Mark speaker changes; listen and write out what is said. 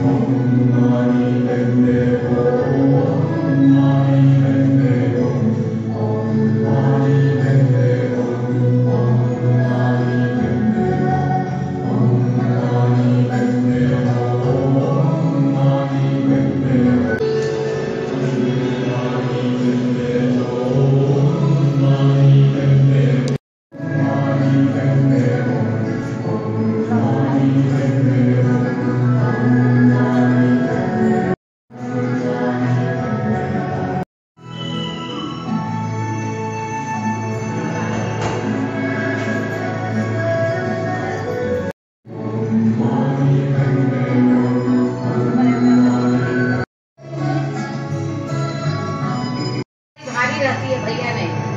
Speaker 1: こんなに天で
Speaker 2: भारी रहती है भैया में